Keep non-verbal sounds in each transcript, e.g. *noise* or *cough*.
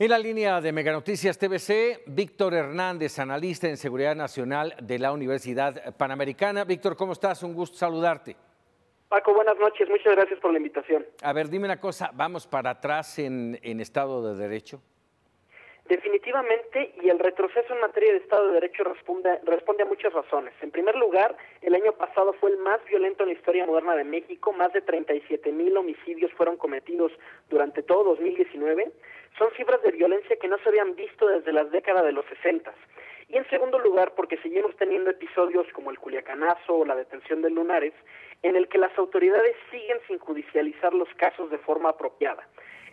En la línea de Mega Noticias TVC, Víctor Hernández, analista en seguridad nacional de la Universidad Panamericana. Víctor, ¿cómo estás? Un gusto saludarte. Paco, buenas noches. Muchas gracias por la invitación. A ver, dime una cosa, ¿vamos para atrás en, en Estado de Derecho? Definitivamente, y el retroceso en materia de Estado de Derecho responde, responde, a muchas razones. En primer lugar, el año pasado fue el más violento en la historia moderna de México. Más de 37 mil homicidios fueron cometidos durante todo 2019. Son cifras de violencia que no se habían visto desde las décadas de los 60. Y en segundo lugar, porque seguimos teniendo episodios como el Culiacanazo o la detención de Lunares, en el que las autoridades siguen sin judicializar los casos de forma apropiada.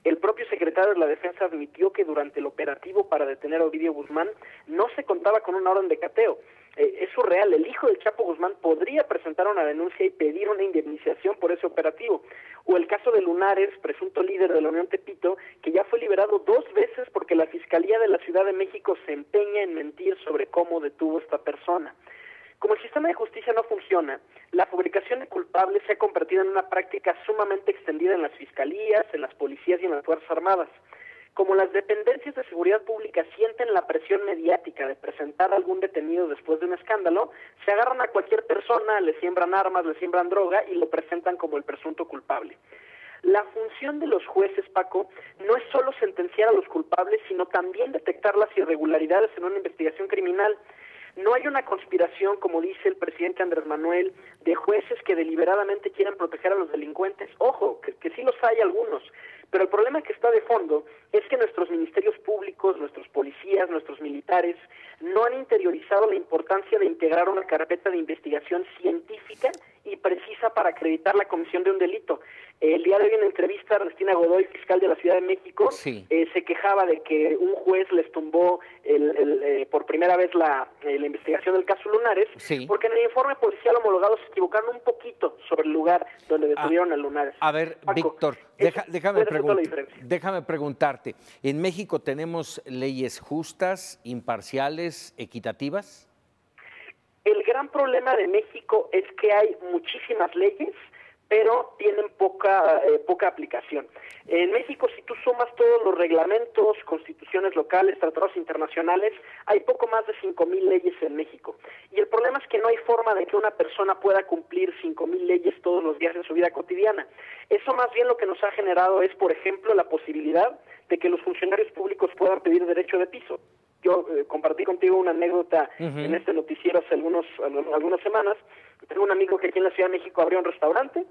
El propio secretario de la Defensa admitió que durante el operativo para detener a Ovidio Guzmán no se contaba con una orden de cateo. Eh, es surreal, el hijo del Chapo Guzmán podría presentar una denuncia y pedir una indemnización por ese operativo. O el caso de Lunares, presunto líder de la Unión Tepito, que ya fue liberado dos veces porque la Fiscalía de la Ciudad de México se empeña en mentir sobre cómo detuvo esta persona. Como el sistema de justicia no funciona, la fabricación de culpables se ha convertido en una práctica sumamente extendida en las fiscalías, en las policías y en las Fuerzas Armadas. Como las dependencias de seguridad pública sienten la presión mediática de presentar a algún detenido después de un escándalo, se agarran a cualquier persona, le siembran armas, le siembran droga y lo presentan como el presunto culpable. La función de los jueces, Paco, no es solo sentenciar a los culpables, sino también detectar las irregularidades en una investigación criminal. No hay una conspiración, como dice el presidente Andrés Manuel, de jueces que deliberadamente quieran proteger a los delincuentes. Ojo, que, que sí los hay algunos, pero el problema que está de fondo es que nuestros ministerios públicos, nuestros policías, nuestros militares, no han interiorizado la importancia de integrar una carpeta de investigación científica precisa para acreditar la comisión de un delito. El día de hoy en entrevista, Ernestina Godoy, fiscal de la Ciudad de México, eh, se quejaba de que un juez les tumbó el, eh, por primera vez la, eh, la, investigación del caso Lunares, porque en el informe policial homologado se equivocaron un poquito sobre el lugar donde ah, detuvieron a Lunares. A ver, Víctor, déjame, déjame preguntarte, ¿en México tenemos leyes justas, imparciales, equitativas? El gran problema de México es que hay muchísimas leyes, pero tienen poca eh, poca aplicación. En México, si tú sumas todos los reglamentos, constituciones locales, tratados internacionales, hay poco más de 5.000 leyes en México. Y el problema es que no hay forma de que una persona pueda cumplir 5.000 leyes todos los días en su vida cotidiana. Eso más bien lo que nos ha generado es, por ejemplo, la posibilidad de que los funcionarios públicos puedan pedir derecho de piso yo eh, compartí contigo una anécdota en este noticiero hace algunos, algunas semanas. Tengo un amigo que aquí en la Ciudad de México abrió un restaurante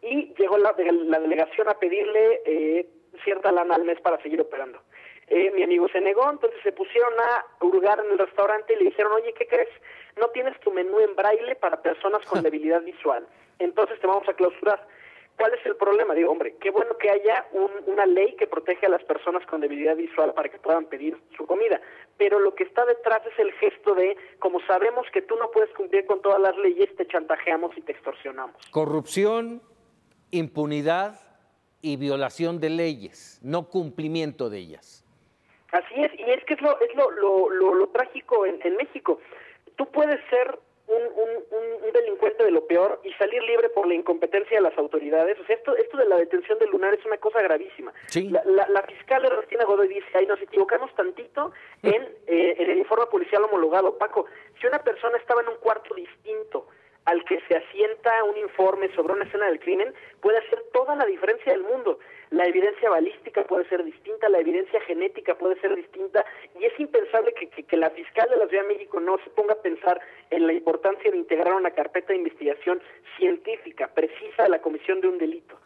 y llegó la, la delegación a pedirle eh, cierta lana al mes para seguir operando. Eh, mi amigo se negó, entonces se pusieron a hurgar en el restaurante y le dijeron, oye, ¿qué crees? No tienes tu menú en braille para personas con *laughs* debilidad visual, entonces te vamos a clausurar. ¿Cuál es el problema? Digo, hombre, qué bueno que haya una ley que protege a las personas con debilidad visual para que puedan pedir su comida, pero lo que está detrás es el gesto de, como sabemos que tú no puedes cumplir con todas las leyes, te chantajeamos y te extorsionamos. Corrupción, impunidad y violación de leyes, no cumplimiento de ellas. Así es, y es que es lo, es lo, lo, lo, trágico en, en México. Tú puedes ser un, un, delincuente de lo peor y salir libre por la incompetencia de las autoridades. O sea, esto, esto de la detención de Lunar es una cosa gravísima. La, la, la, fiscal Ernestina Godoy dice, ahí nos equivocamos tantito en, eh, en el informe policial homologado. Paco, si una persona estaba en un cuarto distinto al que se asienta un informe sobre una escena del crimen, puede hacer toda la diferencia del mundo. La evidencia balística puede ser distinta, la evidencia genética puede ser distinta, y es impensable que, que, la fiscal de la Ciudad de México no se ponga a pensar en la importancia de integrar una carpeta de investigación científica, precisa de la comisión de un delito.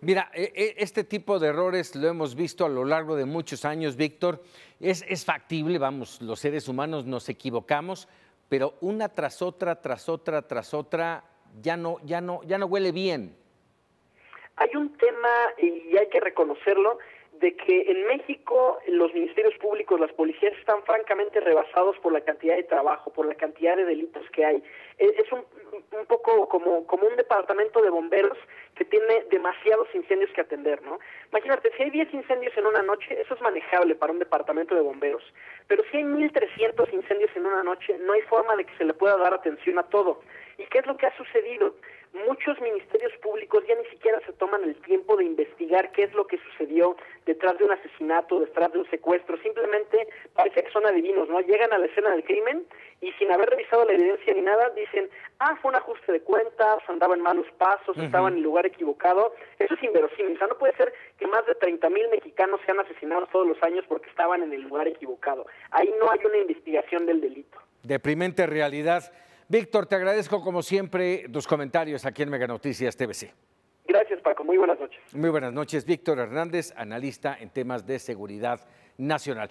Mira, e, e, este tipo de errores lo hemos visto a lo largo de muchos años, Víctor. Es, es factible, vamos, los seres humanos nos equivocamos, pero una tras otra, tras otra, tras otra, ya no, ya no, ya no huele bien. Hay un tema, y hay que reconocerlo, de que en México los ministerios públicos, las policías están francamente rebasados por la cantidad de trabajo, por la cantidad de delitos que hay. E, es un, un poco como, como un departamento de bomberos que tiene demasiados incendios que atender, ¿no? Imagínate, si hay 10 incendios en una noche, eso es manejable para un departamento de bomberos, pero si hay 1.300 incendios en una noche, no hay forma de que se le pueda dar atención a todo. ¿Y qué es lo que ha sucedido? Muchos ministerios públicos ya ni siquiera se toman el tiempo de investigar qué es lo que sucedió detrás de un asesinato, detrás de un secuestro, simplemente parece que son adivinos, ¿no? Llegan a la escena del crimen y sin haber revisado la evidencia ni nada, dicen, ah, fue un ajuste de cuentas, andaba en malos pasos, estaba en el lugar equivocado. Eso es inverosímil, o sea, no puede ser que más de 30 mil mexicanos sean asesinados todos los años porque estaban en el lugar equivocado. Ahí no hay una investigación del delito. Deprimente realidad. Víctor, te agradezco como siempre tus comentarios aquí en Mega Noticias TVC. Gracias, Paco. Muy buenas noches. Muy buenas noches. Víctor Hernández, analista en temas de seguridad nacional.